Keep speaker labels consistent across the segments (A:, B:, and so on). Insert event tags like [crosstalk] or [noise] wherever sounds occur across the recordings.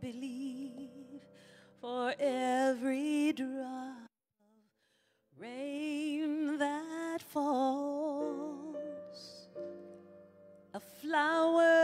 A: believe for every drop of rain that falls, a flower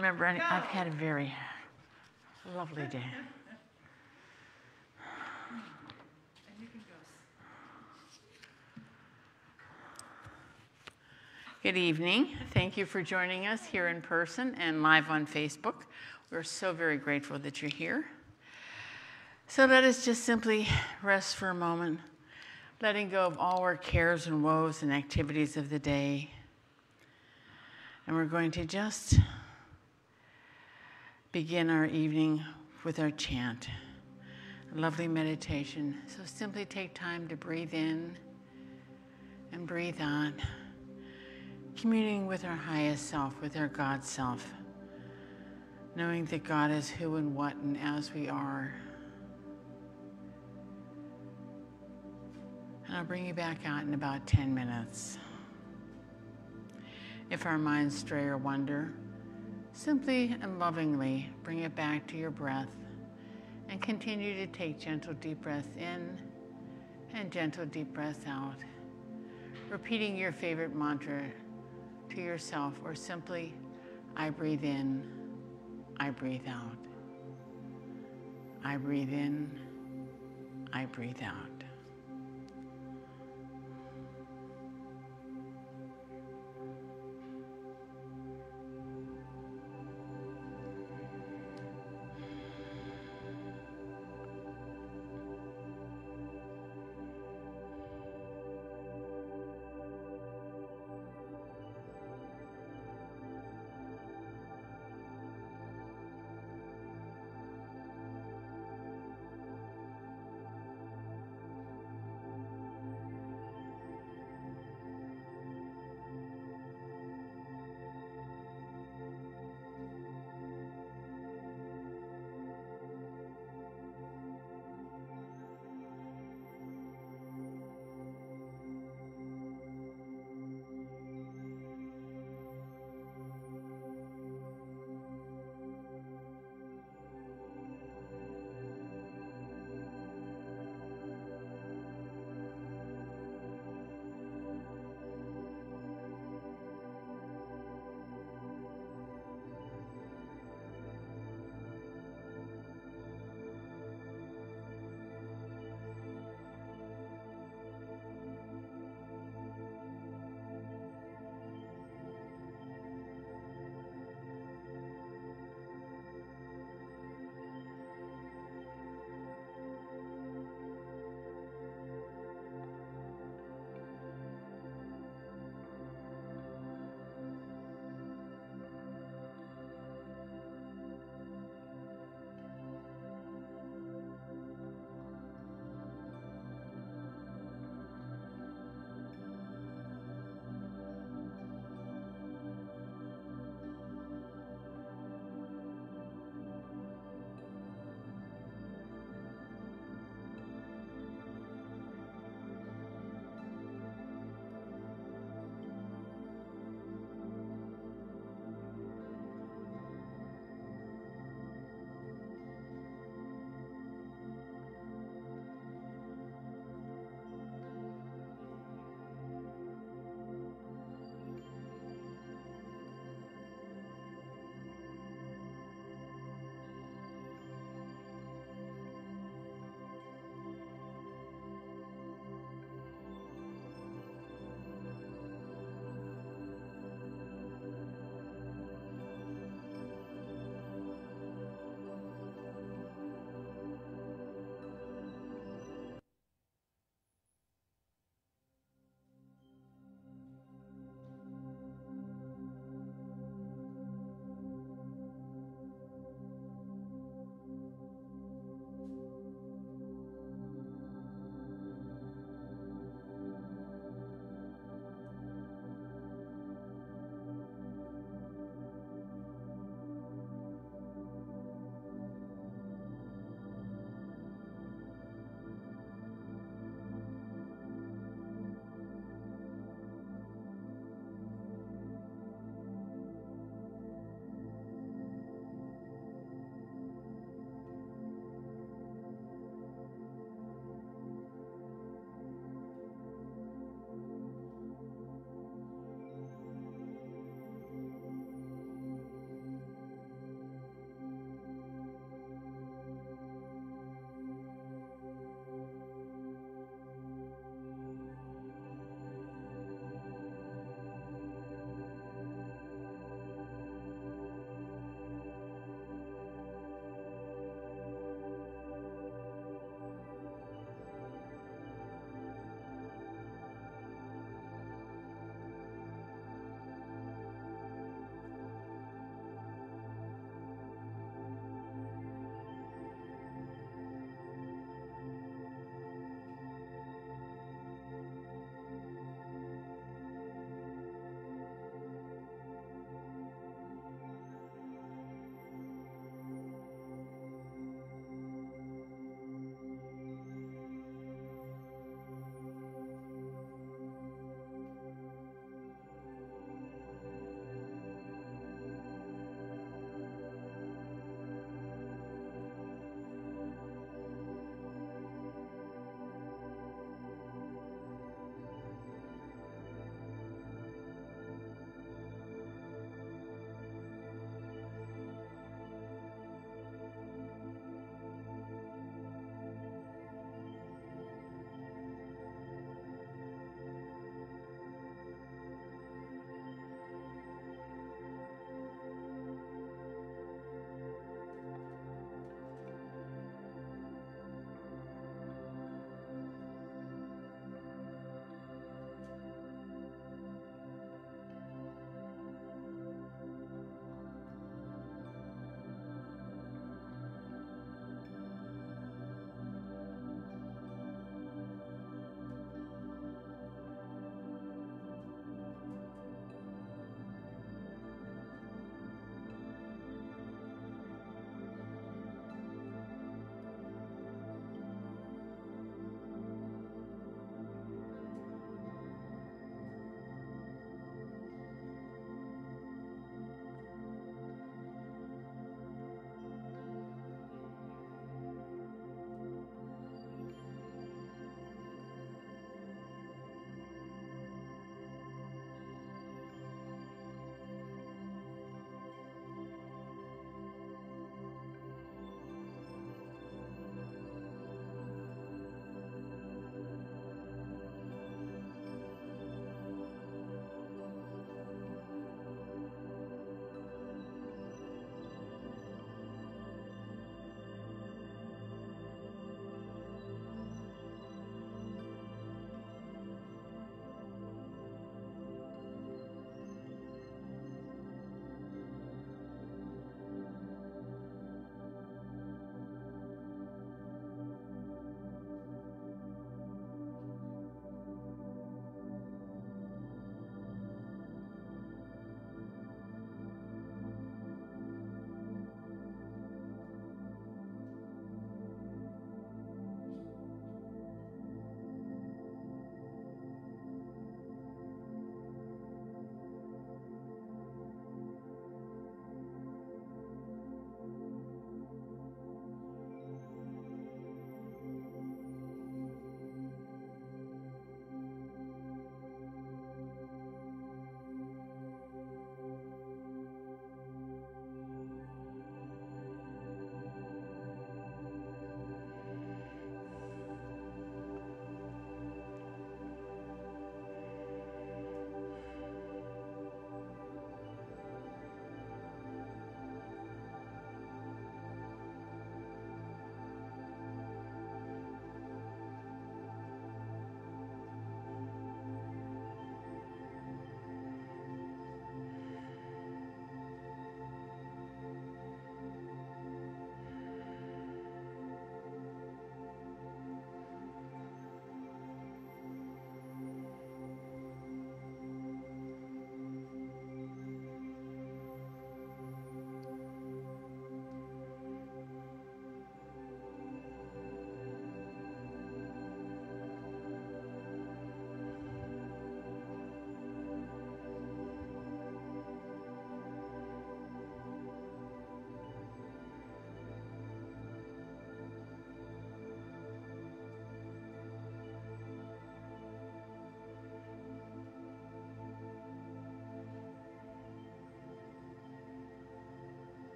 B: remember any. I've had a very lovely day. Good evening. Thank you for joining us here in person and live on Facebook. We're so very grateful that you're here. So let us just simply rest for a moment, letting go of all our cares and woes and activities of the day. And we're going to just begin our evening with our chant, a lovely meditation. So simply take time to breathe in and breathe out communing with our highest self, with our God self, knowing that God is who and what and as we are. And I'll bring you back out in about 10 minutes. If our minds stray or wander, simply and lovingly bring it back to your breath and continue to take gentle deep breaths in and gentle deep breaths out, repeating your favorite mantra to yourself or simply, I breathe in, I breathe out. I breathe in, I breathe out.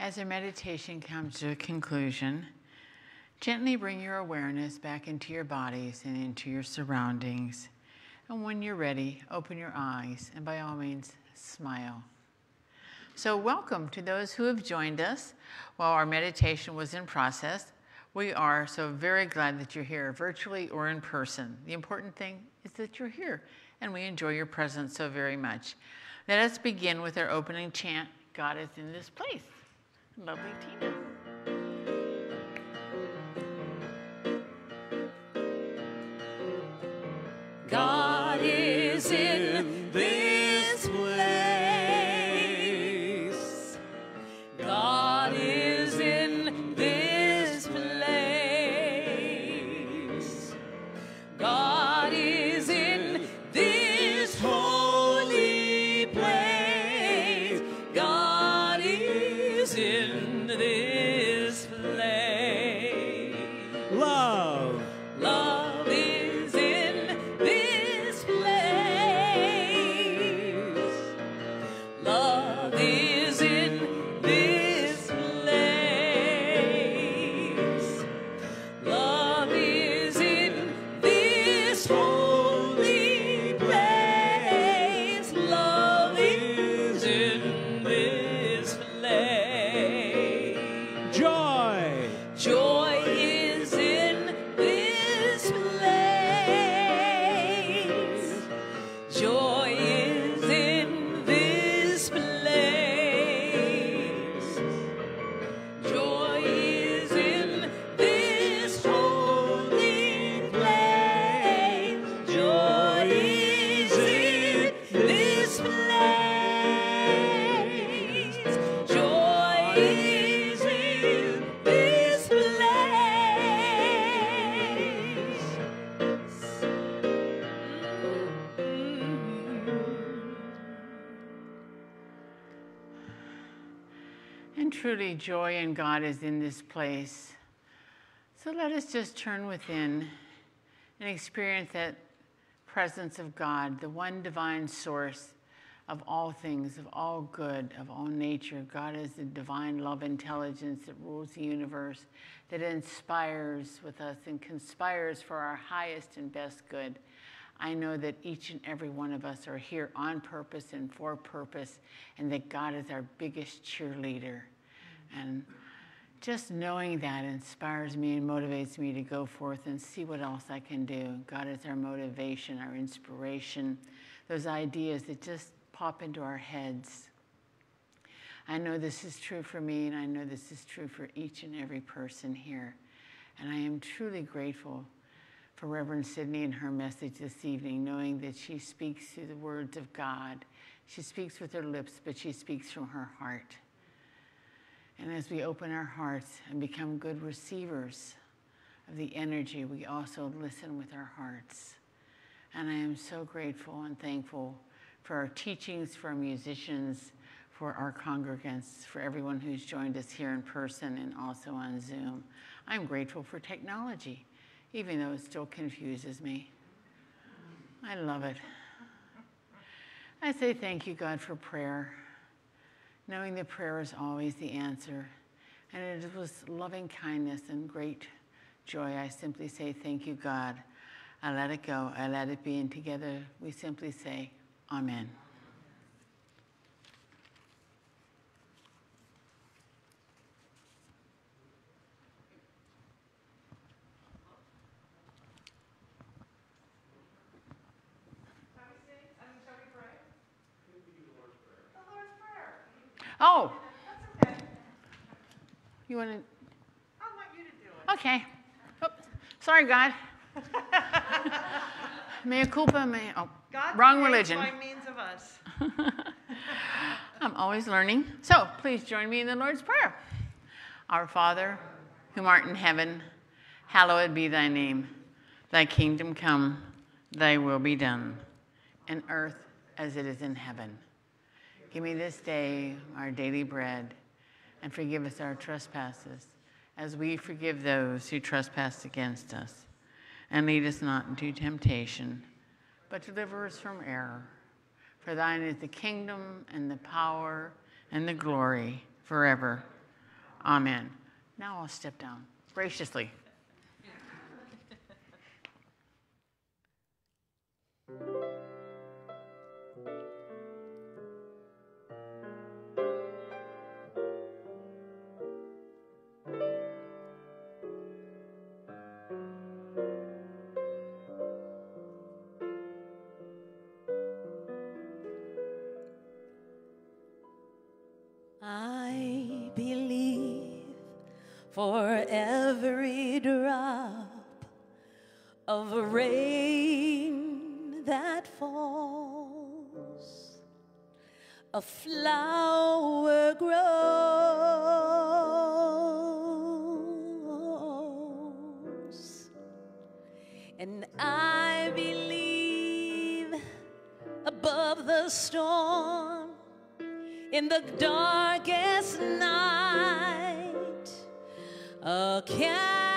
B: As our meditation comes to a conclusion, gently bring your awareness back into your bodies and into your surroundings. And when you're ready, open your eyes and by all means, smile. So, welcome to those who have joined us while our meditation was in process. We are so very glad that you're here, virtually or in person. The important thing is that you're here, and we enjoy your presence so very much. Let us begin with our opening chant God is in this place. Lovely Tina.
A: God
B: truly, joy in God is in this place. So let us just turn within and experience that presence of God, the one divine source of all things, of all good, of all nature. God is the divine love intelligence that rules the universe, that inspires with us and conspires for our highest and best good. I know that each and every one of us are here on purpose and for purpose, and that God is our biggest cheerleader. And just knowing that inspires me and motivates me to go forth and see what else I can do. God is our motivation, our inspiration, those ideas that just pop into our heads. I know this is true for me, and I know this is true for each and every person here. And I am truly grateful for Reverend Sydney and her message this evening, knowing that she speaks through the words of God. She speaks with her lips, but she speaks from her heart. And as we open our hearts and become good receivers of the energy, we also listen with our hearts. And I am so grateful and thankful for our teachings, for our musicians, for our congregants, for everyone who's joined us here in person and also on Zoom. I'm grateful for technology, even though it still confuses me. I love it. I say thank you, God, for prayer knowing that prayer is always the answer. And it was loving kindness and great joy. I simply say, Thank you, God. I let it go. I let it be. And together we simply say, Amen. Oh. You want to?
C: I want you to do it.
B: Okay. Oh, sorry, God. Mea culpa, mea. Oh,
C: God
B: wrong religion.
C: by means of us. [laughs]
B: I'm always learning. So please join me in the Lord's Prayer. Our Father, whom art in heaven, hallowed be thy name. Thy kingdom come, thy will be done, in earth as it is in heaven. Give me this day our daily bread, and forgive us our trespasses, as we forgive those who trespass against us. And lead us not into temptation, but deliver us from error. For thine is the kingdom and the power and the glory forever. Amen. Now I'll step down graciously.
A: For every drop of rain that falls, a flower grows. And I believe above the storm in the darkest a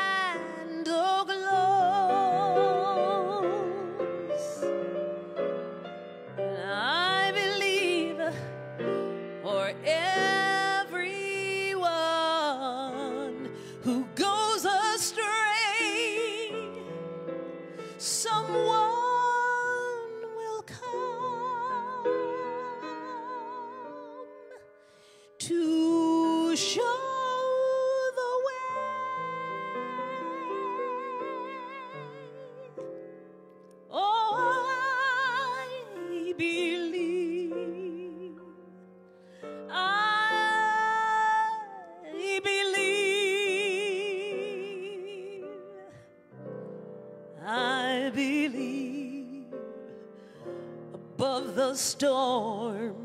A: the storm,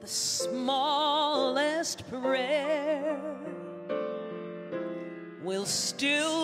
A: the smallest prayer will still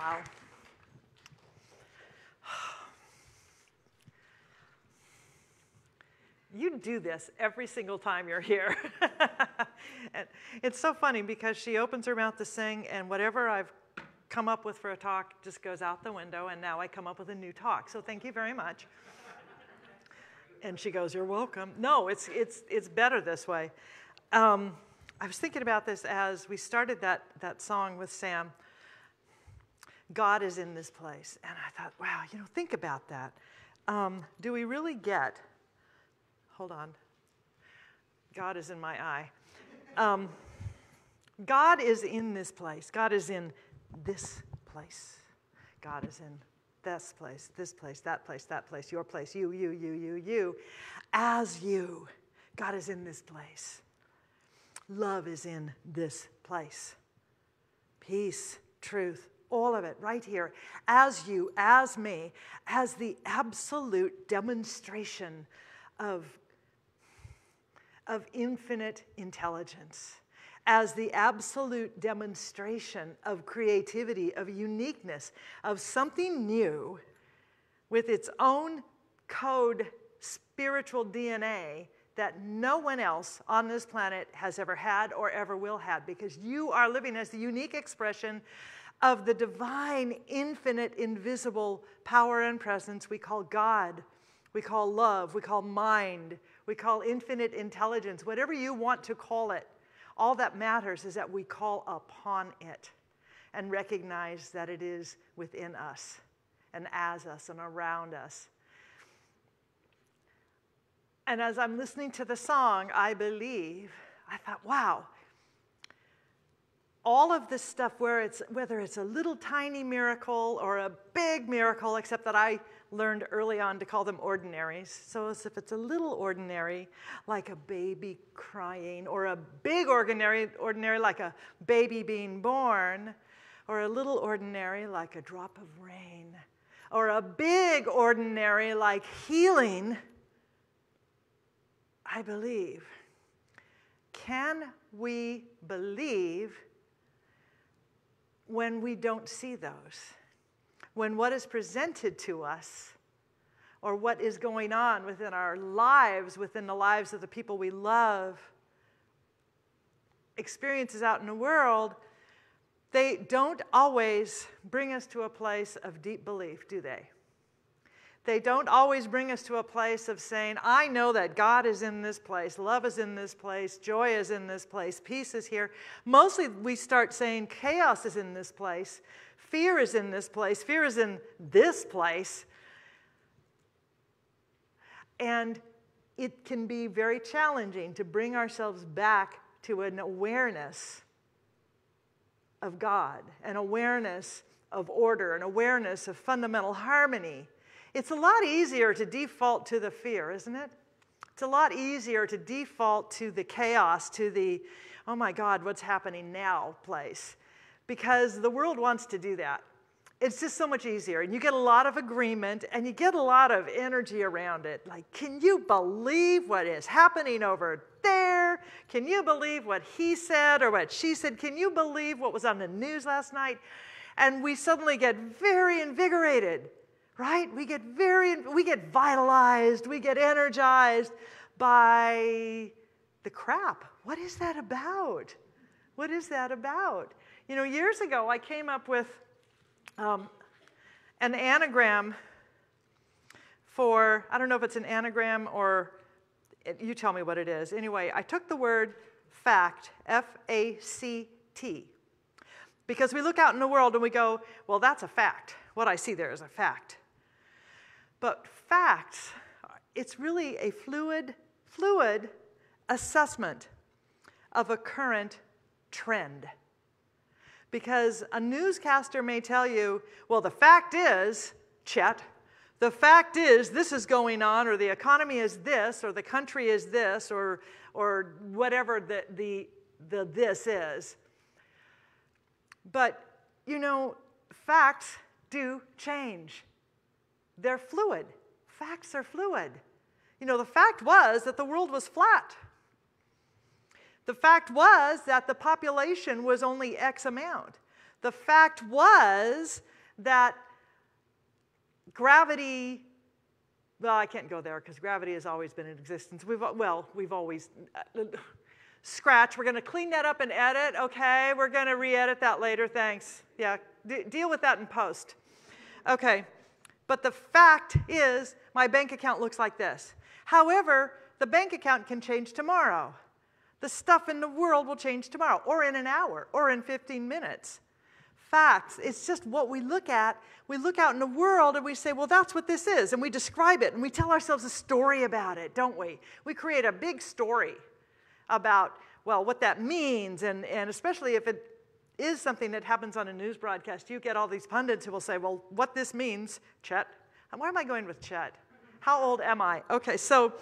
C: Wow. You do this every single time you're here. [laughs] and it's so funny because she opens her mouth to sing, and whatever I've come up with for a talk just goes out the window, and now I come up with a new talk. So thank you very much. And she goes, You're welcome. No, it's, it's, it's better this way. Um, I was thinking about this as we started that, that song with Sam. God is in this place. And I thought, wow, you know, think about that. Um, do we really get, hold on, God is in my eye. Um, God is in this place. God is in this place. God is in this place, this place, that place, that place, your place, you, you, you, you, you. As you, God is in this place. Love is in this place. Peace, truth, all of it right here. As you, as me, as the absolute demonstration of, of infinite intelligence as the absolute demonstration of creativity, of uniqueness, of something new with its own code, spiritual DNA that no one else on this planet has ever had or ever will have, because you are living as the unique expression of the divine, infinite, invisible power and presence we call God, we call love, we call mind, we call infinite intelligence, whatever you want to call it. All that matters is that we call upon it and recognize that it is within us and as us and around us. And as I'm listening to the song, I believe, I thought, wow, all of this stuff, where it's, whether it's a little tiny miracle or a big miracle, except that I learned early on to call them ordinaries. So as if it's a little ordinary, like a baby crying, or a big ordinary, ordinary like a baby being born, or a little ordinary like a drop of rain, or a big ordinary like healing, I believe. Can we believe when we don't see those? when what is presented to us or what is going on within our lives, within the lives of the people we love, experiences out in the world, they don't always bring us to a place of deep belief, do they? They don't always bring us to a place of saying, I know that God is in this place, love is in this place, joy is in this place, peace is here. Mostly we start saying chaos is in this place Fear is in this place, fear is in this place. And it can be very challenging to bring ourselves back to an awareness of God, an awareness of order, an awareness of fundamental harmony. It's a lot easier to default to the fear, isn't it? It's a lot easier to default to the chaos, to the, oh my God, what's happening now place because the world wants to do that. It's just so much easier. And you get a lot of agreement and you get a lot of energy around it. Like, can you believe what is happening over there? Can you believe what he said or what she said? Can you believe what was on the news last night? And we suddenly get very invigorated, right? We get very, we get vitalized, we get energized by the crap. What is that about? What is that about? You know, years ago, I came up with um, an anagram for, I don't know if it's an anagram or it, you tell me what it is. Anyway, I took the word fact, F A C T, because we look out in the world and we go, well, that's a fact. What I see there is a fact. But facts, it's really a fluid, fluid assessment of a current trend. Because a newscaster may tell you, well, the fact is, Chet, the fact is this is going on, or the economy is this, or the country is this, or, or whatever the, the, the this is. But, you know, facts do change. They're fluid. Facts are fluid. You know, the fact was that the world was flat. The fact was that the population was only X amount. The fact was that gravity, well, I can't go there because gravity has always been in existence. We've, well, we've always, uh, scratch, we're going to clean that up and edit. Okay, we're going to re edit that later. Thanks. Yeah, D- deal with that in post. Okay, but the fact is, my bank account looks like this. However, the bank account can change tomorrow. The stuff in the world will change tomorrow, or in an hour, or in 15 minutes. Facts, it's just what we look at. We look out in the world and we say, well, that's what this is. And we describe it and we tell ourselves a story about it, don't we? We create a big story about, well, what that means. And, and especially if it is something that happens on a news broadcast, you get all these pundits who will say, well, what this means, Chet. And am I going with Chet? How old am I? Okay, so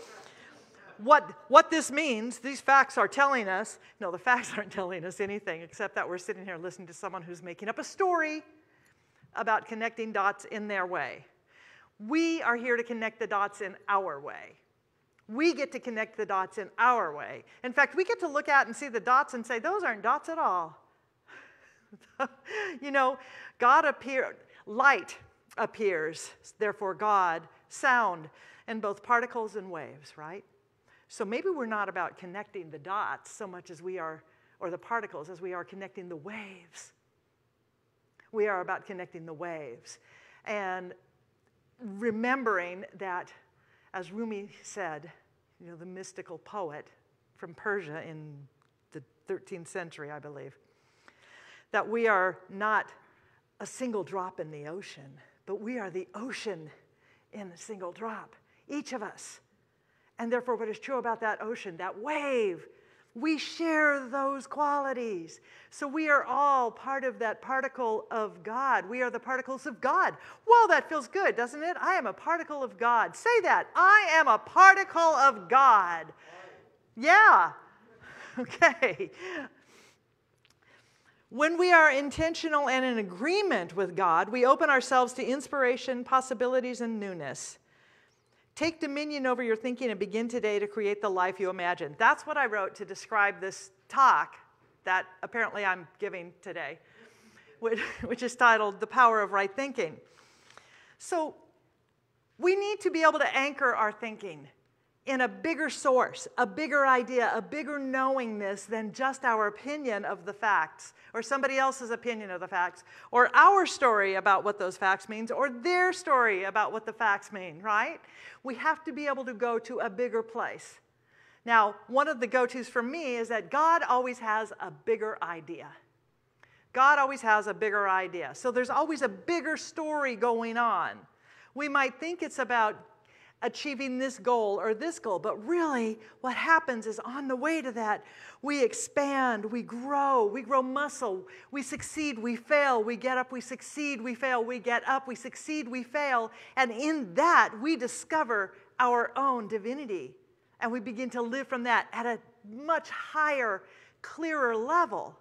C: what, what this means, these facts are telling us, no, the facts [laughs] aren't telling us anything except that we're sitting here listening to someone who's making up a story about connecting dots in their way. We are here to connect the dots in our way. We get to connect the dots in our way. In fact, we get to look at and see the dots and say, those aren't dots at all. [laughs] you know, God appeared, light appears, therefore, God, sound, and both particles and waves, right? So maybe we're not about connecting the dots so much as we are, or the particles, as we are connecting the waves. We are about connecting the waves. And remembering that, as Rumi said, you know, the mystical poet from Persia in the 13th century, I believe, that we are not a single drop in the ocean, but we are the ocean in a single drop, each of us. And therefore, what is true about that ocean, that wave, we share those qualities. So we are all part of that particle of God. We are the particles of God. Well, that feels good, doesn't it? I am a particle of God. Say that. I am a particle of God. Yeah. [laughs] Okay. When we are intentional and in agreement with God, we open ourselves to inspiration, possibilities, and newness. Take dominion over your thinking and begin today to create the life you imagine. That's what I wrote to describe this talk that apparently I'm giving today, which, [laughs] is titled The Power of Right Thinking. So, we need to be able to anchor our thinking in a bigger source, a bigger idea, a bigger knowingness than just our opinion of the facts, or somebody else's opinion of the facts, or our story about what those facts means, or their story about what the facts mean, right? We have to be able to go to a bigger place. Now, one of the go-tos for me is that God always has a bigger idea. God always has a bigger idea. So there's always a bigger story going on. We might think it's about achieving this goal or this goal. But really, what happens is on the way to that, we expand, we grow, we grow muscle, we succeed, we fail, we get up, we succeed, we fail, we get up, we succeed, we fail. And in that, we discover our own divinity. And we begin to live from that at a much higher, clearer level.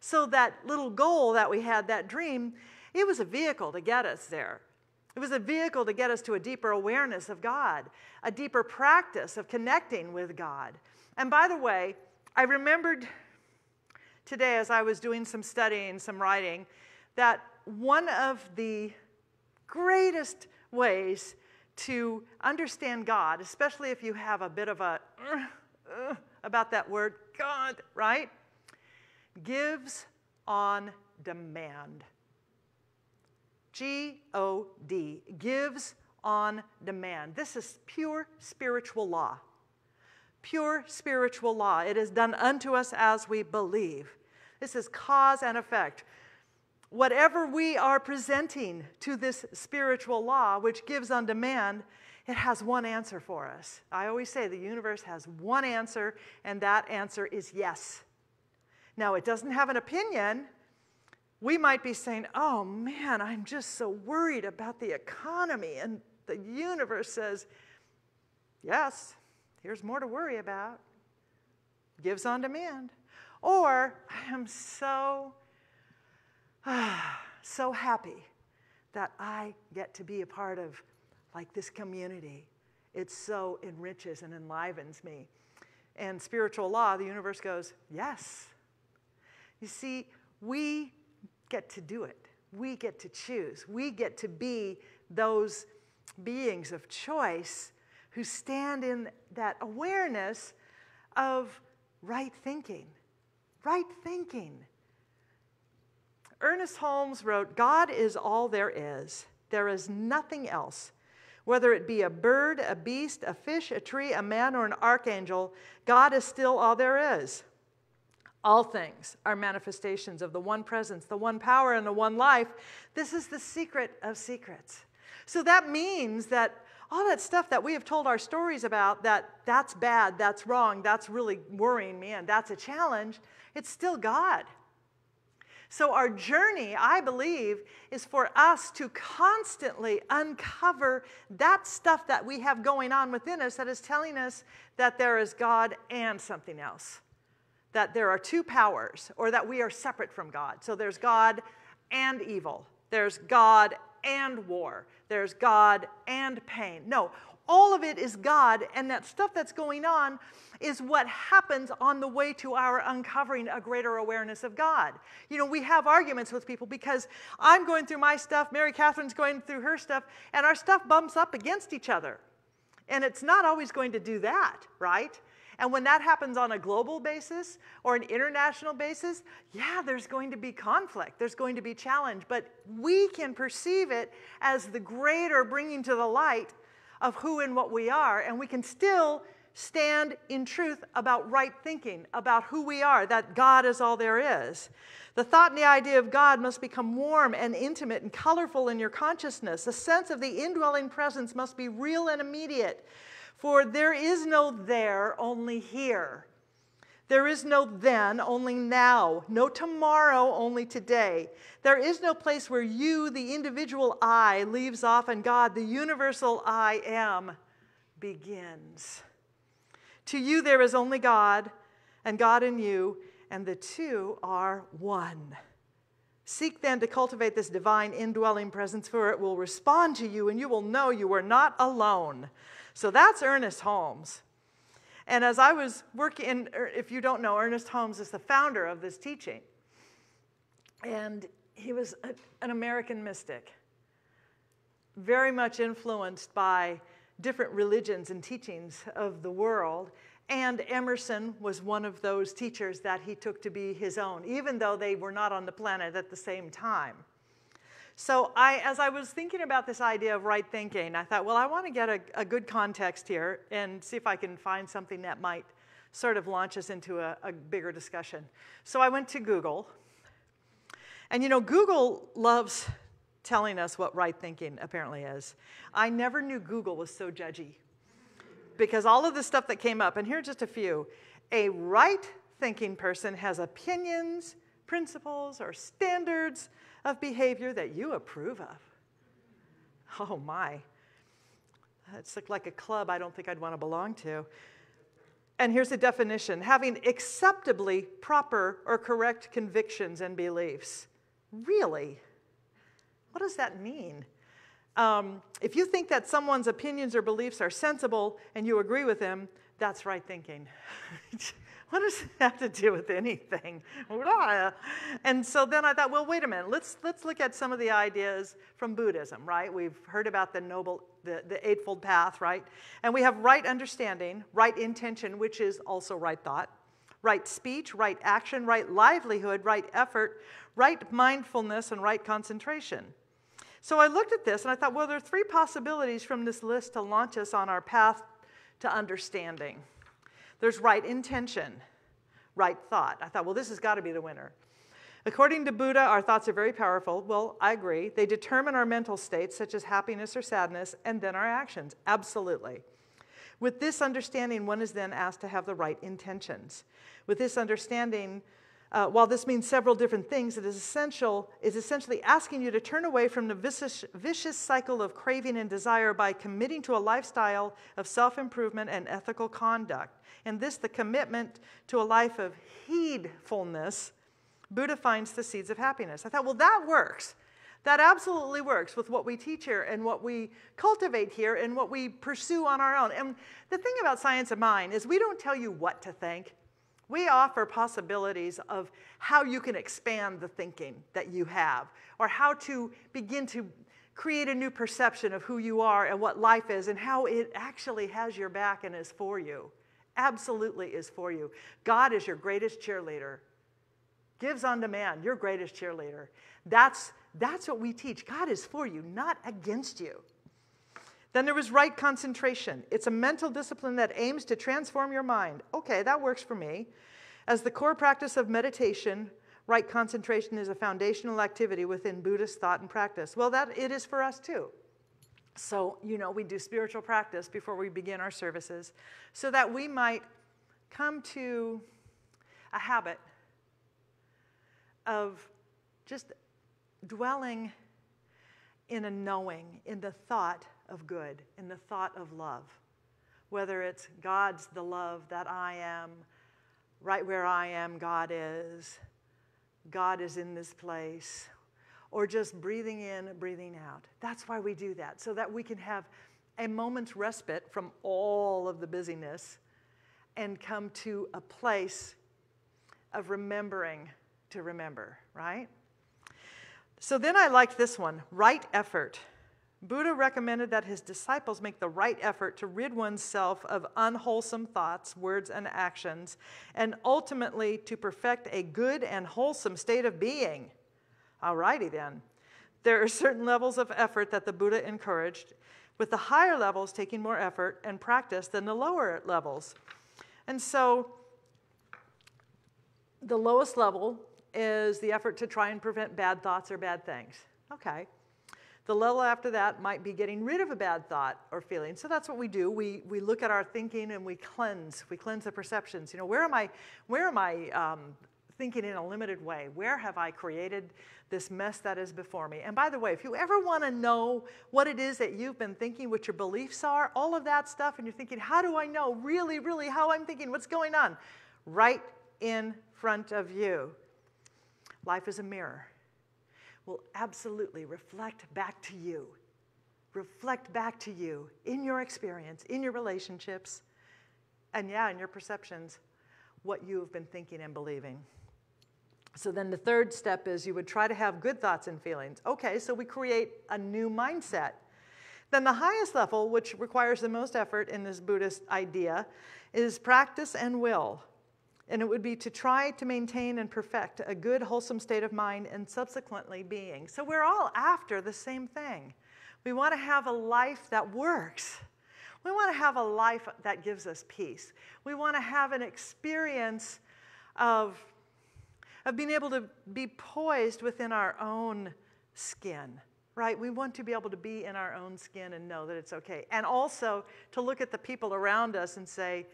C: So, that little goal that we had, that dream, it was a vehicle to get us there. It was a vehicle to get us to a deeper awareness of God, a deeper practice of connecting with God. And by the way, I remembered today as I was doing some studying, some writing, that one of the greatest ways to understand God, especially if you have a bit of a uh, uh, about that word God, right? Gives on demand. G O D, gives on demand. This is pure spiritual law. Pure spiritual law. It is done unto us as we believe. This is cause and effect. Whatever we are presenting to this spiritual law, which gives on demand, it has one answer for us. I always say the universe has one answer, and that answer is yes. Now, it doesn't have an opinion, we might be saying, oh man, I'm just so worried about the economy. And the universe says, yes, here's more to worry about. Gives on demand. Or I am so, ah, so happy that I get to be a part of like this community. It so enriches and enlivens me. And spiritual law, the universe goes, yes. You see, we get to do it. We get to choose. We get to be those beings of choice who stand in that awareness of right thinking. Right thinking. Ernest Holmes wrote God is all there is, there is nothing else. Whether it be a bird, a beast, a fish, a tree, a man, or an archangel, God is still all there is. All things are manifestations of the one presence, the one power, and the one life. This is the secret of secrets. So that means that all that stuff that we have told our stories about that that's bad, that's wrong, that's really worrying me, and that's a challenge, it's still God. So, our journey, I believe, is for us to constantly uncover that stuff that we have going on within us that is telling us that there is God and something else. That there are two powers, or that we are separate from God. So, there's God and evil, there's God and war, there's God and pain. No, all of it is God, and that stuff that's going on is what happens on the way to our uncovering a greater awareness of God. You know, we have arguments with people because I'm going through my stuff, Mary Catherine's going through her stuff, and our stuff bumps up against each other. And it's not always going to do that, right? And when that happens on a global basis or an international basis, yeah, there's going to be conflict, there's going to be challenge, but we can perceive it as the greater bringing to the light of who and what we are, and we can still stand in truth about right thinking, about who we are, that God is all there is. The thought and the idea of God must become warm and intimate and colorful in your consciousness. The sense of the indwelling presence must be real and immediate, for there is no there, only here. There is no then, only now. No tomorrow, only today. There is no place where you, the individual I, leaves off and God, the universal I am, begins. To you, there is only God and God in you, and the two are one. Seek then to cultivate this divine indwelling presence, for it will respond to you, and you will know you are not alone. So that's Ernest Holmes. And as I was working, er, if you don't know, Ernest Holmes is the founder of this teaching. And he was a, an American mystic, very much influenced by different religions and teachings of the world. And Emerson was one of those teachers that he took to be his own, even though they were not on the planet at the same time. So I, as I was thinking about this idea of right thinking, I thought, well, I want to get a, a good context here and see if I can find something that might sort of launch us into a, a bigger discussion. So I went to Google. And you know, Google loves telling us what right thinking apparently is. I never knew Google was so judgy because all of the stuff that came up, and here are just a few. A right thinking person has opinions, principles, or standards of behavior that you approve of. Oh my. It's like a club I don't think I'd want to belong to. And here's the definition having acceptably proper or correct convictions and beliefs. Really? What does that mean? Um, if you think that someone's opinions or beliefs are sensible and you agree with them, that's right thinking. [laughs] [laughs] what does it have to do with anything? [laughs] Uh, and so then I thought, well, wait a minute. Let's, let's look at some of the ideas from Buddhism, right? We've heard about the noble, the, the Eightfold Path, right? And we have right understanding, right intention, which is also right thought, right speech, right action, right livelihood, right effort, right mindfulness, and right concentration. So I looked at this and I thought, well, there are three possibilities from this list to launch us on our path to understanding. There's right intention, right thought. I thought, well, this has got to be the winner. According to Buddha, our thoughts are very powerful. Well, I agree. They determine our mental states, such as happiness or sadness, and then our actions. Absolutely. With this understanding, one is then asked to have the right intentions. With this understanding, uh, while this means several different things, it is essential is essentially asking you to turn away from the vicious, vicious cycle of craving and desire by committing to a lifestyle of self-improvement and ethical conduct. And this, the commitment to a life of heedfulness, Buddha finds the seeds of happiness. I thought, well, that works. That absolutely works with what we teach here and what we cultivate here and what we pursue on our own. And the thing about science of mind is we don't tell you what to think. We offer possibilities of how you can expand the thinking that you have or how to begin to create a new perception of who you are and what life is and how it actually has your back and is for you. Absolutely is for you. God is your greatest cheerleader. Gives on demand, your greatest cheerleader. That's, that's what we teach. God is for you, not against you. Then there was right concentration. It's a mental discipline that aims to transform your mind. Okay, that works for me. As the core practice of meditation, right concentration is a foundational activity within Buddhist thought and practice. Well, that it is for us too. So, you know, we do spiritual practice before we begin our services so that we might come to a habit of just dwelling in a knowing, in the thought of good, in the thought of love. Whether it's God's the love that I am, right where I am, God is, God is in this place, or just breathing in, breathing out. That's why we do that, so that we can have a moment's respite from all of the busyness and come to a place of remembering to remember, right? So then I like this one right effort. Buddha recommended that his disciples make the right effort to rid oneself of unwholesome thoughts, words, and actions, and ultimately to perfect a good and wholesome state of being. Alrighty then. There are certain levels of effort that the Buddha encouraged, with the higher levels taking more effort and practice than the lower levels. And so the lowest level is the effort to try and prevent bad thoughts or bad things. Okay. The level after that might be getting rid of a bad thought or feeling. So that's what we do. We, we look at our thinking and we cleanse. We cleanse the perceptions. You know, where am I, where am I um, thinking in a limited way? Where have I created this mess that is before me? And by the way, if you ever want to know what it is that you've been thinking, what your beliefs are, all of that stuff, and you're thinking, how do I know really, really how I'm thinking? What's going on? Right in front of you. Life is a mirror will absolutely reflect back to you. Reflect back to you in your experience, in your relationships, and yeah, in your perceptions, what you have been thinking and believing. So then the third step is you would try to have good thoughts and feelings. Okay, so we create a new mindset. Then the highest level, which requires the most effort in this Buddhist idea, is practice and will and it would be to try to maintain and perfect a good, wholesome state of mind and subsequently being. So we're all after the same thing. We want to have a life that works. We want to have a life that gives us peace. We want to have an experience of, of being able to be poised within our own skin, right? We want to be able to be in our own skin and know that it's okay. And also to look at the people around us and say,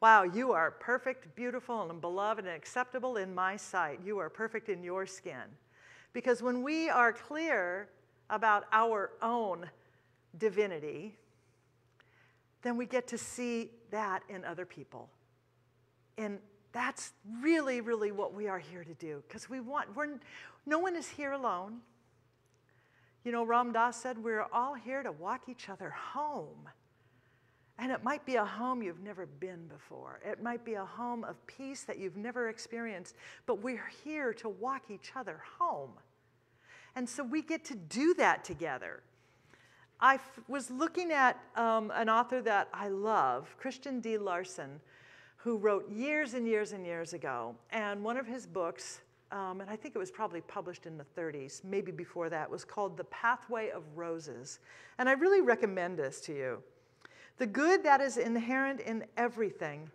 C: Wow, you are perfect, beautiful, and beloved and acceptable in my sight. You are perfect in your skin. Because when we are clear about our own divinity, then we get to see that in other people. And that's really, really what we are here to do. Because we want, we're, no one is here alone. You know, Ram Dass said, we're all here to walk each other home. And it might be a home you've never been before. It might be a home of peace that you've never experienced, but we're here to walk each other home. And so we get to do that together. I was looking at um, an author that I love, Christian D. Larson, who wrote years and years and years ago. And one of his books, um, and I think it was probably published in the 30s, maybe before that, was called The Pathway of Roses. And I really recommend this to you. The good that is inherent in everything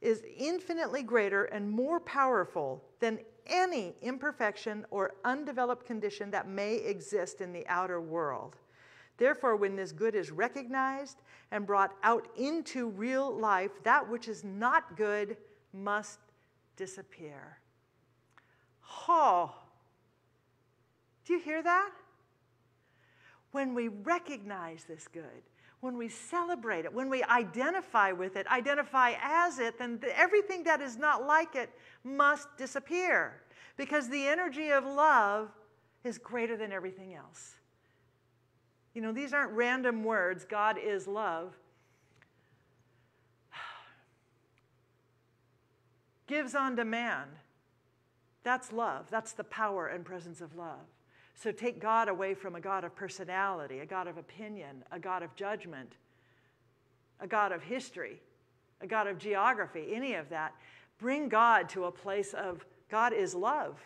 C: is infinitely greater and more powerful than any imperfection or undeveloped condition that may exist in the outer world. Therefore, when this good is recognized and brought out into real life, that which is not good must disappear. Oh, do you hear that? When we recognize this good, when we celebrate it, when we identify with it, identify as it, then everything that is not like it must disappear because the energy of love is greater than everything else. You know, these aren't random words. God is love. [sighs] Gives on demand. That's love. That's the power and presence of love. So take God away from a God of personality, a God of opinion, a God of judgment, a God of history, a God of geography, any of that. Bring God to a place of God is love.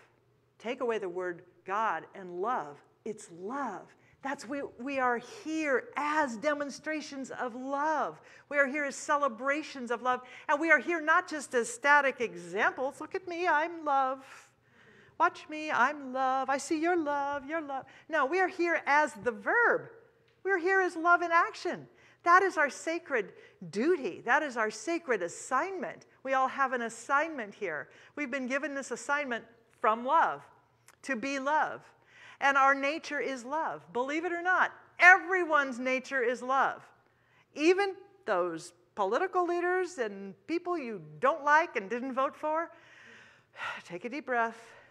C: Take away the word God and love. It's love. That's we, we are here as demonstrations of love. We are here as celebrations of love. And we are here not just as static examples. Look at me, I'm love. Watch me, I'm love. I see your love, your love. No, we are here as the verb. We're here as love in action. That is our sacred duty. That is our sacred assignment. We all have an assignment here. We've been given this assignment from love to be love. And our nature is love. Believe it or not, everyone's nature is love. Even those political leaders and people you don't like and didn't vote for, [sighs] take a deep breath.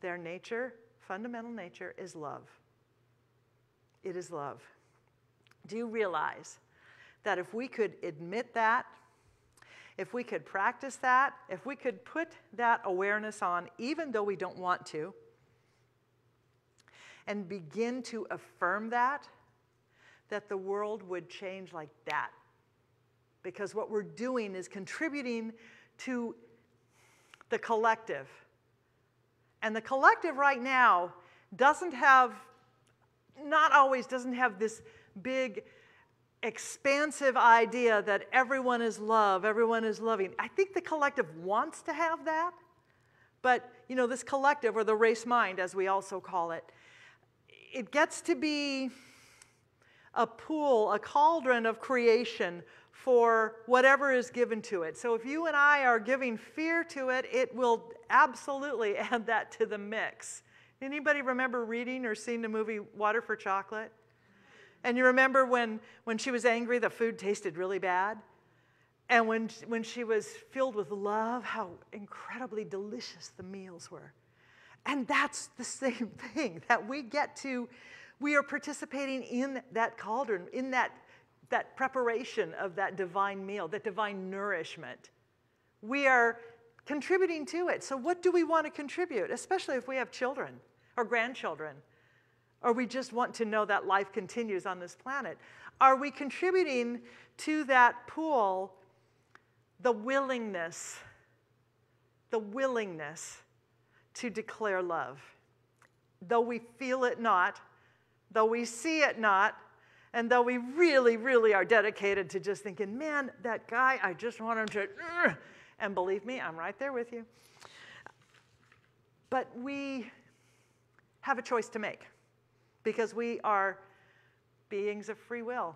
C: Their nature, fundamental nature, is love. It is love. Do you realize that if we could admit that, if we could practice that, if we could put that awareness on, even though we don't want to, and begin to affirm that, that the world would change like that. Because what we're doing is contributing to the collective. And the collective right now doesn't have, not always doesn't have this big, expansive idea that everyone is love, everyone is loving. I think the collective wants to have that. But, you know, this collective, or the race mind, as we also call it, it gets to be a pool, a cauldron of creation for whatever is given to it. So if you and I are giving fear to it, it will absolutely [laughs] add that to the mix. Anybody remember reading or seeing the movie Water for Chocolate? And you remember when, when she was angry, the food tasted really bad? And when, when she was filled with love, how incredibly delicious the meals were. And that's the same [laughs] thing that we get to, we are participating in that cauldron, in that, that preparation of that divine meal, that divine nourishment. We are contributing to it. So, what do we want to contribute, especially if we have children or grandchildren? Or we just want to know that life continues on this planet? Are we contributing to that pool the willingness, the willingness to declare love. Though we feel it not, though we see it not, and though we really, really are dedicated to just thinking, man, that guy, I just want him to, and believe me, I'm right there with you. But we have a choice to make because we are beings of free will.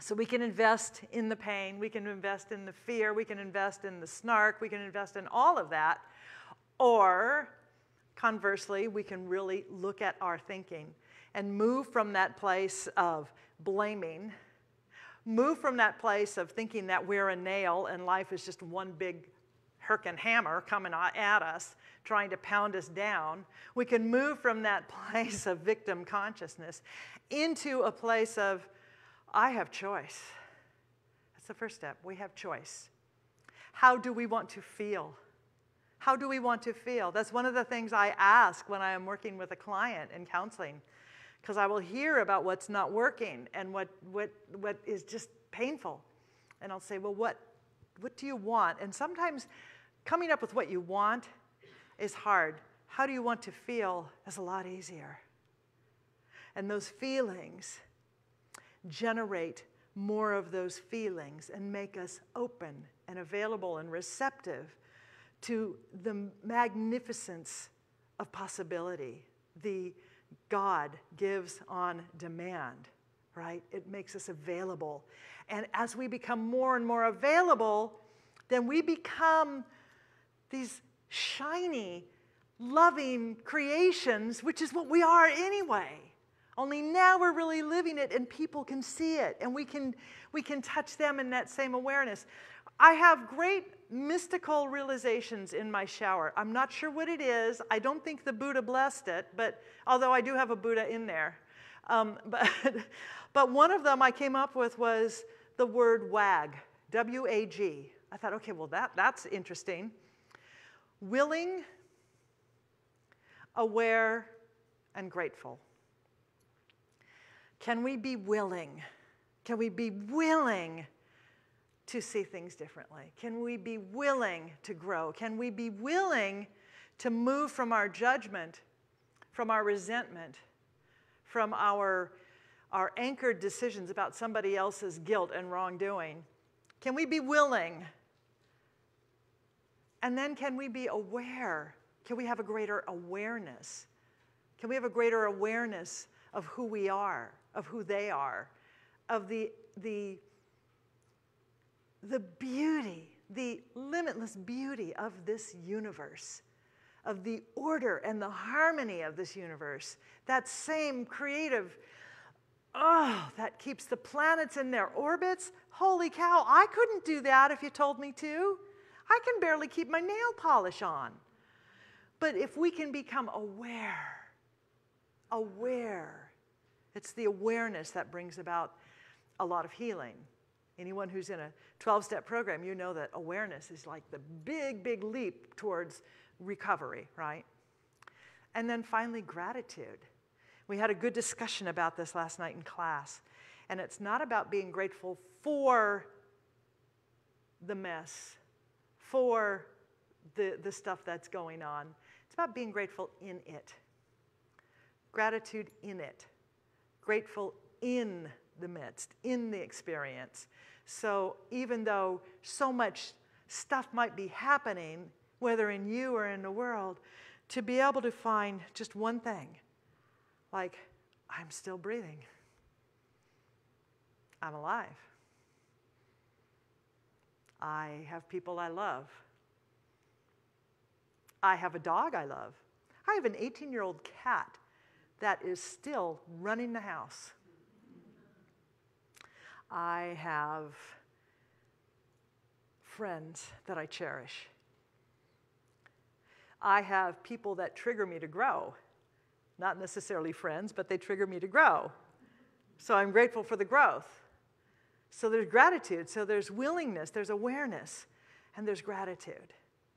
C: So we can invest in the pain, we can invest in the fear, we can invest in the snark, we can invest in all of that or conversely, we can really look at our thinking and move from that place of blaming, move from that place of thinking that we're a nail and life is just one big hurricane hammer coming at us, trying to pound us down. We can move from that [laughs] place of victim consciousness into a place of, I have choice. That's the first step. We have choice. How do we want to feel? How do we want to feel? That's one of the things I ask when I am working with a client in counseling, because I will hear about what's not working and what, what, what is just painful. And I'll say, Well, what, what do you want? And sometimes coming up with what you want is hard. How do you want to feel is a lot easier. And those feelings generate more of those feelings and make us open and available and receptive to the magnificence of possibility, the God gives on demand, right? It makes us available. And as we become more and more available, then we become these shiny, loving creations, which is what we are anyway. Only now we're really living it and people can see it and we can, we can touch them in that same awareness. I have great mystical realizations in my shower. I'm not sure what it is. I don't think the Buddha blessed it, but although I do have a Buddha in there. Um, [laughs] but, but one of them I came up with was the word wag, W A G. I thought, okay, well, that, that's interesting. Willing, aware, and grateful. Can we be willing? Can we be willing to see things differently? Can we be willing to grow? Can we be willing to move from our judgment, from our resentment, from our, our anchored decisions about somebody else's guilt and wrongdoing? Can we be willing? And then can we be aware? Can we have a greater awareness? Can we have a greater awareness of who we are, of who they are, of the, the, the beauty, the limitless beauty of this universe, of the order and the harmony of this universe? That same creative, oh, that keeps the planets in their orbits. Holy cow, I couldn't do that if you told me to. I can barely keep my nail polish on. But if we can become aware, aware, it's the awareness that brings about a lot of healing. Anyone who's in a 12 step program, you know that awareness is like the big, big leap towards recovery, right? And then finally, gratitude. We had a good discussion about this last night in class. And it's not about being grateful for the mess, for the, the stuff that's going on. It's about being grateful in it. Gratitude in it. Grateful in the midst, in the experience. So even though so much stuff might be happening, whether in you or in the world, to be able to find just one thing like, I'm still breathing, I'm alive. I have people I love. I have a dog I love. I have an 18 year old cat that is still running the house. I have friends that I cherish. I have people that trigger me to grow. Not necessarily friends, but they trigger me to grow. So I'm grateful for the growth. So there's gratitude, so there's willingness, there's awareness, and there's gratitude.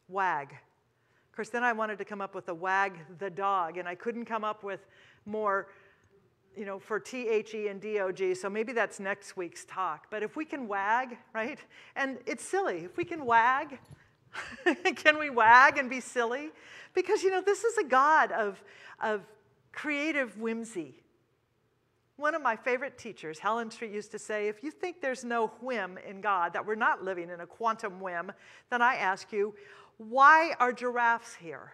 C: Wag. Of course, then I wanted to come up with a wag the dog, and I couldn't come up with more, you know, for T H E and D O G, so maybe that's next week's talk. But if we can wag, right? And it's silly. If we can wag, [laughs] can we wag and be silly? Because, you know, this is a God of, of creative whimsy. One of my favorite teachers, Helen Street, used to say if you think there's no whim in God, that we're not living in a quantum whim, then I ask you, why are giraffes here?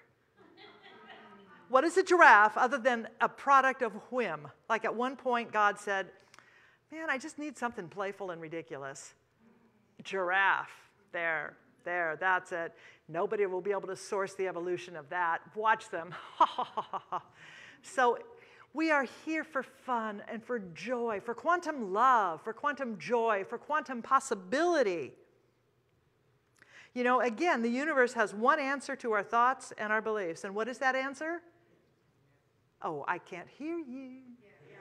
C: What is a giraffe other than a product of whim? Like at one point, God said, Man, I just need something playful and ridiculous. Giraffe, there, there, that's it. Nobody will be able to source the evolution of that. Watch them. [laughs] so we are here for fun and for joy, for quantum love, for quantum joy, for quantum possibility. You know, again, the universe has one answer to our thoughts and our beliefs. And what is that answer? Oh, I can't hear you. Yes.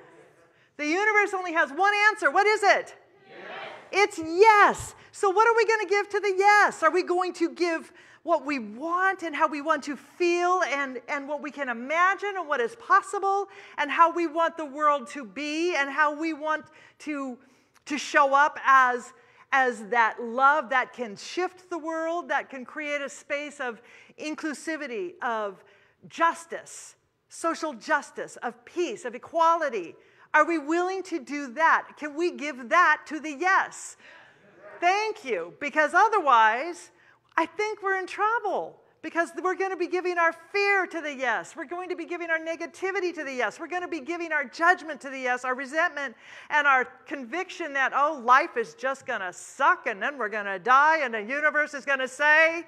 C: The universe only has one answer. What is it? Yes. It's yes. So, what are we going to give to the yes? Are we going to give what we want and how we want to feel and, and what we can imagine and what is possible and how we want the world to be and how we want to, to show up as, as that love that can shift the world, that can create a space of inclusivity, of justice, social justice, of peace, of equality. Are we willing to do that? Can we give that to the yes? Thank you, because otherwise, I think we're in trouble because we're going to be giving our fear to the yes. We're going to be giving our negativity to the yes. We're going to be giving our judgment to the yes, our resentment and our conviction that, oh, life is just going to suck and then we're going to die and the universe is going to say,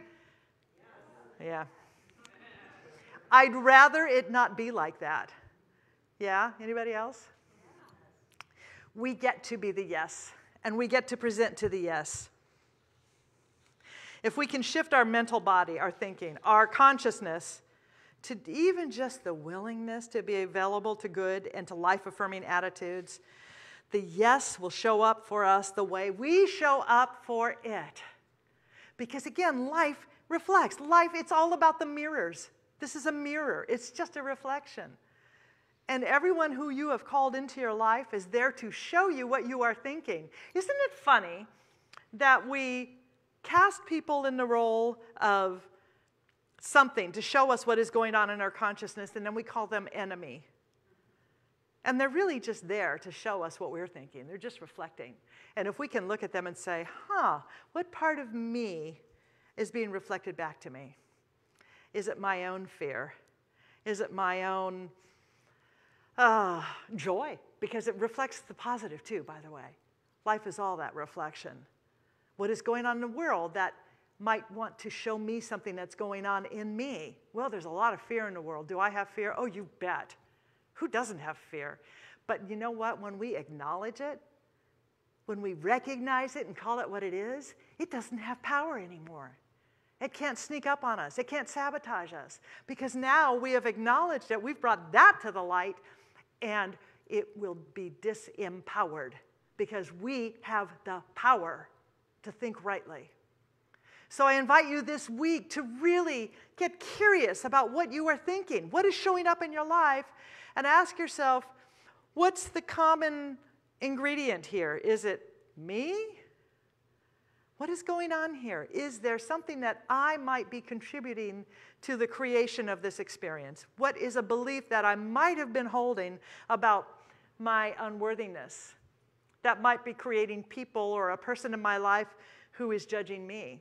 C: yeah. I'd rather it not be like that. Yeah? Anybody else? We get to be the yes and we get to present to the yes. If we can shift our mental body, our thinking, our consciousness, to even just the willingness to be available to good and to life affirming attitudes, the yes will show up for us the way we show up for it. Because again, life reflects. Life, it's all about the mirrors. This is a mirror, it's just a reflection. And everyone who you have called into your life is there to show you what you are thinking. Isn't it funny that we cast people in the role of something to show us what is going on in our consciousness, and then we call them enemy. And they're really just there to show us what we're thinking. They're just reflecting. And if we can look at them and say, huh, what part of me is being reflected back to me? Is it my own fear? Is it my own uh, joy? Because it reflects the positive too, by the way. Life is all that reflection. What is going on in the world that might want to show me something that's going on in me? Well, there's a lot of fear in the world. Do I have fear? Oh, you bet. Who doesn't have fear? But you know what? When we acknowledge it, when we recognize it and call it what it is, it doesn't have power anymore. It can't sneak up on us. It can't sabotage us because now we have acknowledged it. We've brought that to the light and it will be disempowered because we have the power to think rightly. So I invite you this week to really get curious about what you are thinking, what is showing up in your life, and ask yourself, what's the common ingredient here? Is it me? What is going on here? Is there something that I might be contributing to the creation of this experience? What is a belief that I might have been holding about my unworthiness that might be creating people or a person in my life who is judging me?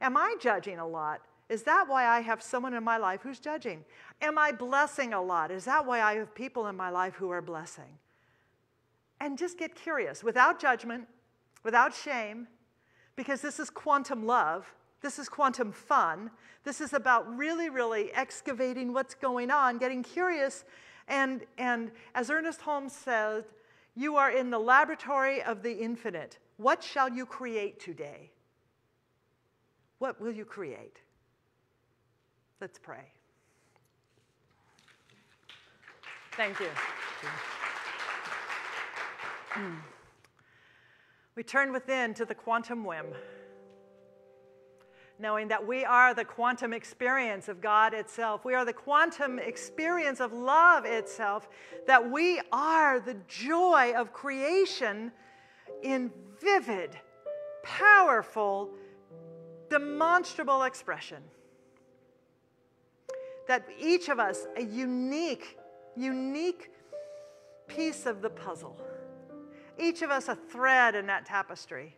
C: Am I judging a lot? Is that why I have someone in my life who's judging? Am I blessing a lot? Is that why I have people in my life who are blessing? And just get curious without judgment, without shame because this is quantum love. This is quantum fun. This is about really, really excavating what's going on, getting curious. And, and as Ernest Holmes said, you are in the laboratory of the infinite. What shall you create today? What will you create? Let's pray. Thank you. Mm. We turn within to the quantum whim, knowing that we are the quantum experience of God itself. We are the quantum experience of love itself, that we are the joy of creation in vivid, powerful, demonstrable expression. That each of us, a unique, unique piece of the puzzle each of us a thread in that tapestry,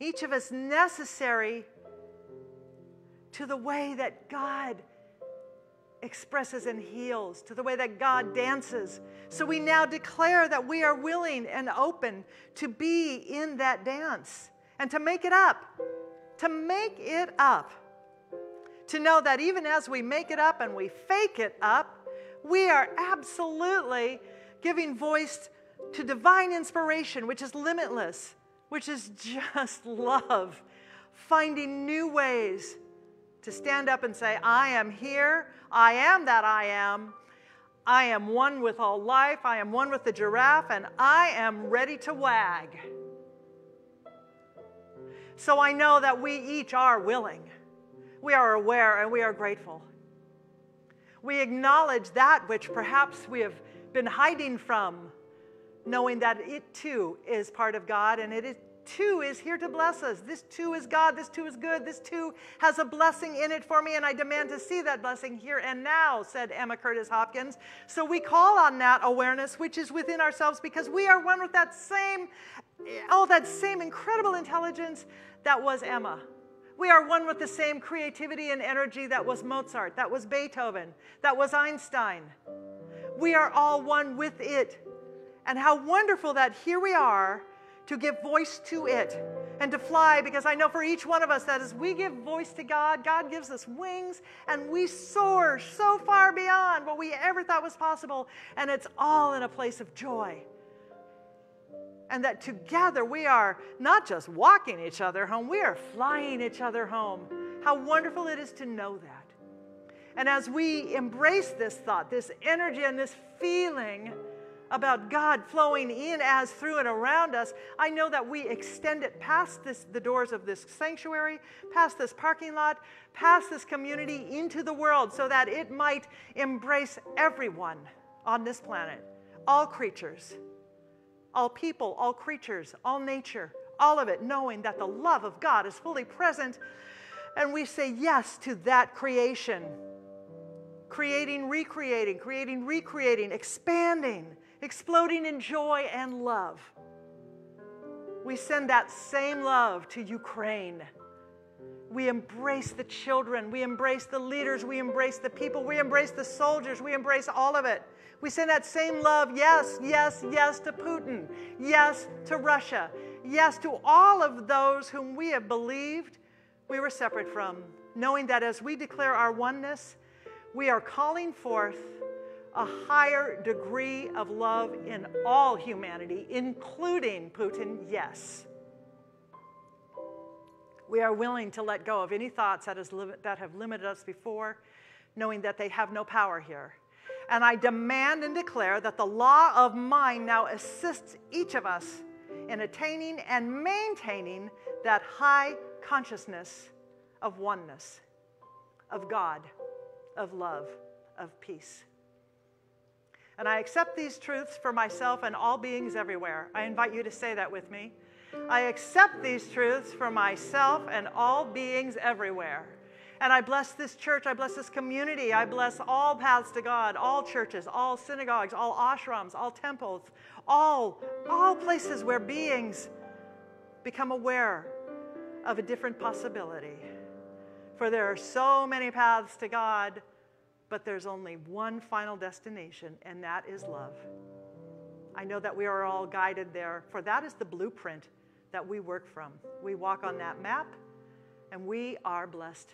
C: each of us necessary to the way that God expresses and heals, to the way that God dances. So we now declare that we are willing and open to be in that dance and to make it up, to make it up. To know that even as we make it up and we fake it up, we are absolutely giving voice to divine inspiration, which is limitless, which is [laughs] just love, finding new ways to stand up and say, I am here, I am that I am. I am one with all life. I am one with the giraffe, and I am ready to wag. So I know that we each are willing. We are aware and we are grateful. We acknowledge that which perhaps we have been hiding from knowing that it too is part of God and it is, too is here to bless us. This too is God. This too is good. This too has a blessing in it for me, and I demand to see that blessing here and now, said Emma Curtis Hopkins. So we call on that awareness which is within ourselves because we are one with that same, oh, that same incredible intelligence that was Emma. We are one with the same creativity and energy that was Mozart, that was Beethoven, that was Einstein. We are all one with it. And how wonderful that here we are to give voice to it and to fly because I know for each one of us that as we give voice to God, God gives us wings and we soar so far beyond what we ever thought was possible. And it's all in a place of joy. And that together we are not just walking each other home, we are flying each other home. How wonderful it is to know that. And as we embrace this thought, this energy, and this feeling, about God flowing in as through and around us, I know that we extend it past this, the doors of this sanctuary, past this parking lot, past this community into the world so that it might embrace everyone on this planet, all creatures, all people, all creatures, all nature, all of it, knowing that the love of God is fully present. And we say yes to that creation. Creating, recreating, creating, recreating, expanding exploding in joy and love. We send that same love to Ukraine. We embrace the children. We embrace the leaders. We embrace the people. We embrace the soldiers. We embrace all of it. We send that same love, yes, yes, yes, to Putin, yes, to Russia, yes, to all of those whom we have believed we were separate from, knowing that as we declare our oneness, we are calling forth a higher degree of love in all humanity, including Putin, yes. We are willing to let go of any thoughts that, is, that have limited us before, knowing that they have no power here. And I demand and declare that the law of mind now assists each of us in attaining and maintaining that high consciousness of oneness, of God, of love, of peace. And I accept these truths for myself and all beings everywhere. I invite you to say that with me. I accept these truths for myself and all beings everywhere. And I bless this church, I bless this community, I bless all paths to God, all churches, all synagogues, all ashrams, all temples, all, all places where beings become aware of a different possibility. For there are so many paths to God, but there's only one final destination, and that is love. I know that we are all guided there, for that is the blueprint that we work from. We walk on that map, and we are blessed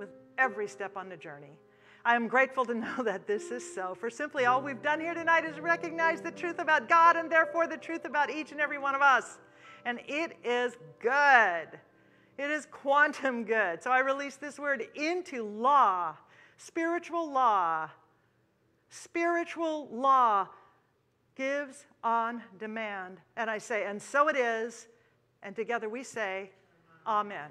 C: with every step on the journey. I am grateful to [laughs] know that this is so, for simply all we've done here tonight is recognize the truth about God and therefore the truth about each and every one of us. And it is good. It is quantum good. So I release this word into law, spiritual law. Spiritual law gives on demand. And I say, and so it is. And together we say, Amen.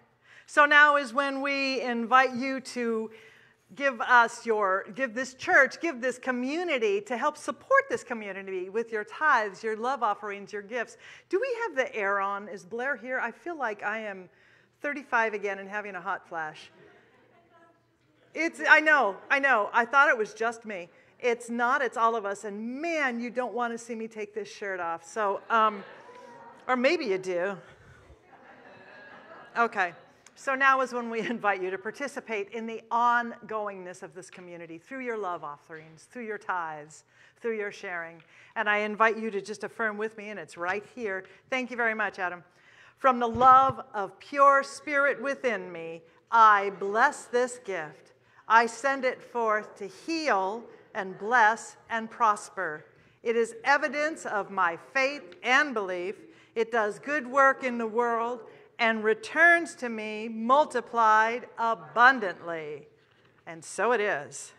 C: So now is when we invite you to give us your, give this church, give this community to help support this community with your tithes, your love offerings, your gifts. Do we have the air on? Is Blair here? I feel like I am 35 again and having a hot flash. It's, I know, I know. I thought it was just me. It's not, it's all of us. And man, you don't want to see me take this shirt off. So, um, or maybe you do. Okay. So now is when we [laughs] invite you to participate in the ongoingness of this community through your love offerings, through your tithes, through your sharing. And I invite you to just affirm with me, and it's right here. Thank you very much, Adam. From the love of pure spirit within me, I bless this gift. I send it forth to heal and bless and prosper. It is evidence of my faith and belief. It does good work in the world and returns to me multiplied abundantly. And so it is.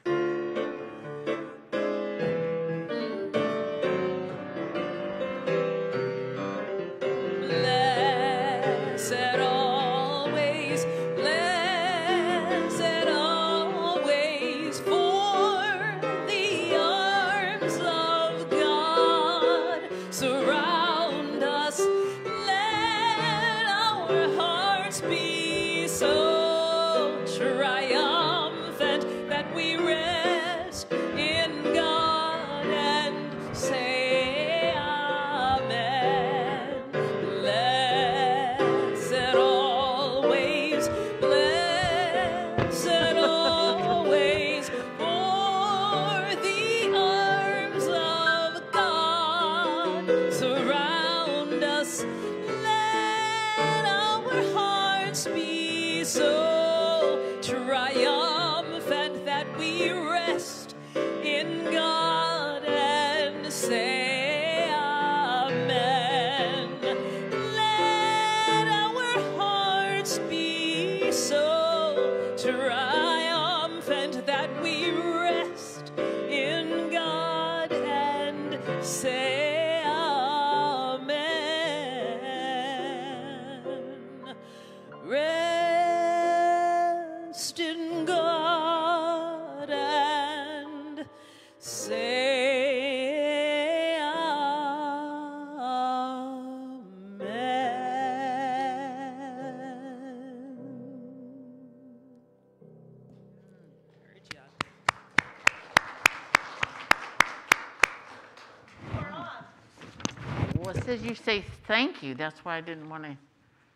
B: Says you say thank you. That's why I didn't want to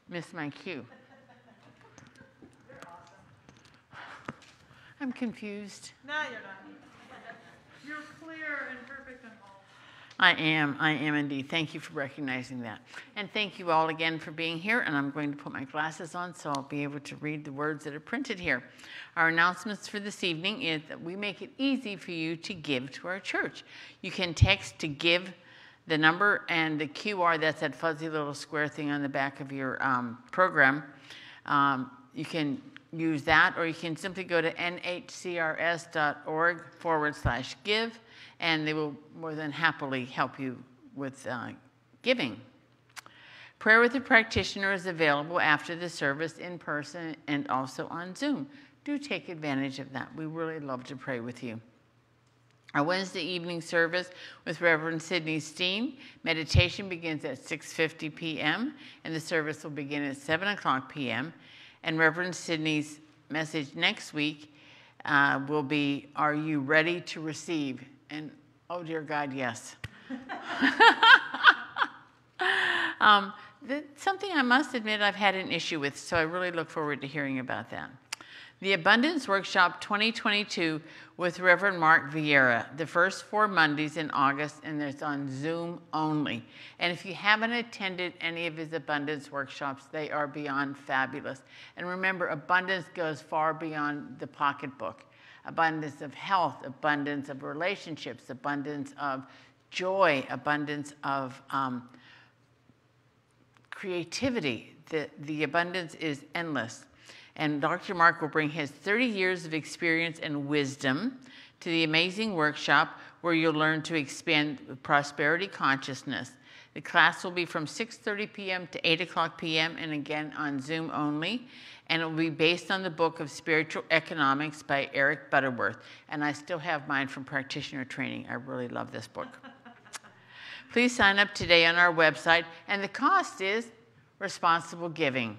B: miss my cue. [sighs] I'm confused.
C: No, you're not. You're clear and perfect and whole.
B: I am, I am indeed. Thank you for recognizing that. And thank you all again for being here. And I'm going to put my glasses on so I'll be able to read the words that are printed here. Our announcements for this evening is that we make it easy for you to give to our church. You can text to give the number and the QR, that's that fuzzy little square thing on the back of your um, program. Um, you can use that, or you can simply go to nhcrs.org forward slash give, and they will more than happily help you with uh, giving. Prayer with a practitioner is available after the service in person and also on Zoom. Do take advantage of that. We really love to pray with you. Our Wednesday evening service with Reverend Sydney Steen. Meditation begins at 6:50 p.m. and the service will begin at 7 o'clock p.m. And Reverend Sydney's message next week uh, will be, "Are you ready to receive?" And oh dear God, yes. [laughs] um, something I must admit I've had an issue with, so I really look forward to hearing about that. The Abundance Workshop 2022 with Reverend Mark Vierra, the first four Mondays in August, and it's on Zoom only. And if you haven't attended any of his Abundance Workshops, they are beyond fabulous. And remember, abundance goes far beyond the pocketbook abundance of health, abundance of relationships, abundance of joy, abundance of um, creativity. The, the abundance is endless. And Dr. Mark will bring his 30 years of experience and wisdom to the amazing workshop where you'll learn to expand prosperity consciousness. The class will be from 6:30 p.m. to 8 o'clock p.m. and again on Zoom only. And it will be based on the book of Spiritual Economics by Eric Butterworth. And I still have mine from practitioner training. I really love this book. [laughs] Please sign up today on our website, and the cost is responsible giving.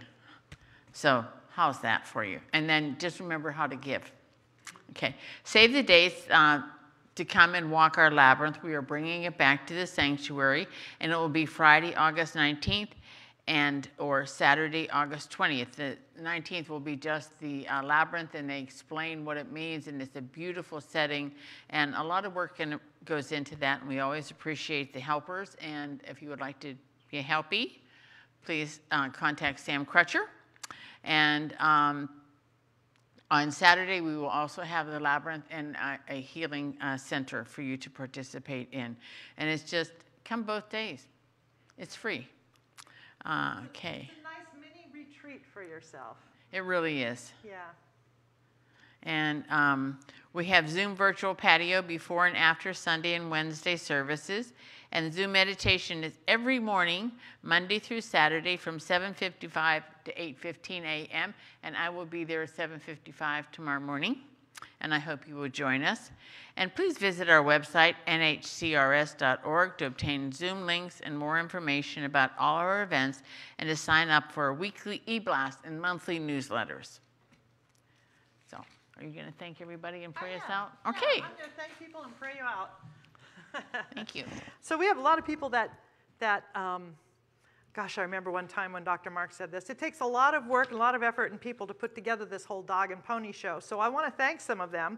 B: So, how's that for you? And then just remember how to give. Okay, save the dates uh, to come and walk our labyrinth. We are bringing it back to the sanctuary, and it will be Friday, August 19th, and or Saturday, August 20th. The 19th will be just the uh, labyrinth, and they explain what it means, and it's a beautiful setting, and a lot of work in, goes into that. And we always appreciate the helpers, and if you would like to be a helpy, please uh, contact Sam Crutcher. And um, on Saturday, we will also have the labyrinth and a, a healing uh, center for you to participate in. And it's just come both days. It's free. Uh, okay,
C: It's a nice mini retreat for yourself.
B: it really is.
C: Yeah.
B: And um, we have Zoom virtual patio before and after Sunday and Wednesday services. And Zoom meditation is every morning, Monday through Saturday, from 7:55 to 8:15 a.m. And I will be there at 7:55 tomorrow morning. and I hope you will join us. And please visit our website, nhcrs.org, to obtain Zoom links and more information about all our events and to sign up for our weekly e blast and monthly newsletters. Are you going to thank everybody and pray us out? Okay,
C: I'm going to thank people and pray you out. [laughs]
B: thank you.
C: So we have a lot of people that, that um, gosh, I remember one time when Dr. Mark said this. It takes a lot of work, and a lot of effort, and people to put together this whole dog and pony show. So I want to thank some of them.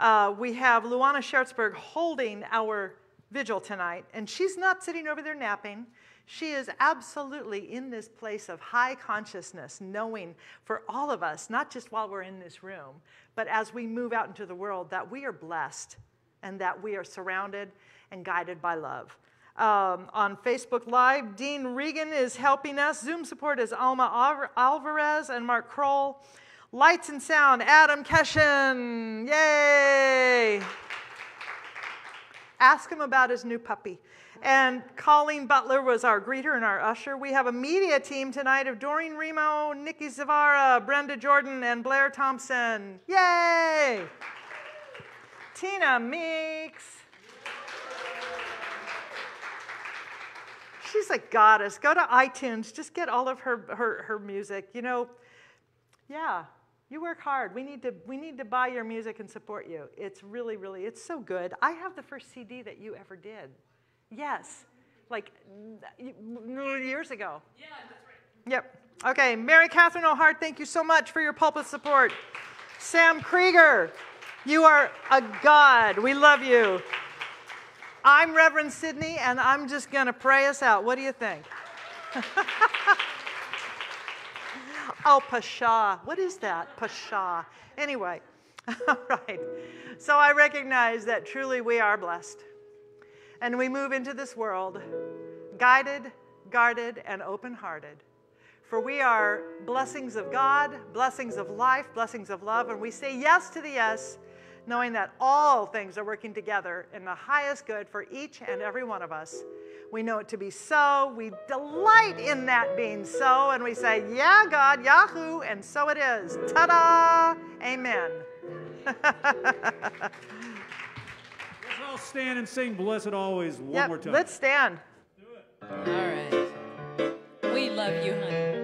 C: Uh, we have Luana Schertzberg holding our vigil tonight, and she's not sitting over there napping. She is absolutely in this place of high consciousness, knowing for all of us, not just while we're in this room, but as we move out into the world, that we are blessed and that we are surrounded and guided by love. Um, on Facebook Live, Dean Regan is helping us. Zoom support is Alma Alvarez and Mark Kroll. Lights and sound, Adam Keshen. Yay! Ask him about his new puppy. And Colleen Butler was our greeter and our usher. We have a media team tonight of Doreen Remo, Nikki Zavara, Brenda Jordan, and Blair Thompson. Yay! Tina Meeks. She's a goddess. Go to iTunes. Just get all of her, her, her music. You know, yeah, you work hard. We need, to, we need to buy your music and support you. It's really, really, it's so good. I have the first CD that you ever did. Yes, like years ago.
A: Yeah, that's right.
C: Yep. Okay, Mary Catherine O'Hart, thank you so much for your pulpit support. Sam Krieger, you are a God. We love you. I'm Reverend Sydney, and I'm just going to pray us out. What do you think? [laughs] oh, Pasha. What is that? Pasha. Anyway, [laughs] all right. So I recognize that truly we are blessed. And we move into this world guided, guarded, and open hearted. For we are blessings of God, blessings of life, blessings of love, and we say yes to the yes knowing that all things are working together in the highest good for each and every one of us. We know it to be so. We delight in that being so, and we say, Yeah, God, Yahoo, and so it is. Ta da! Amen. [laughs]
D: Let's all stand and sing Blessed Always one
C: yep,
D: more time.
C: Let's stand.
A: All right. We love you, honey.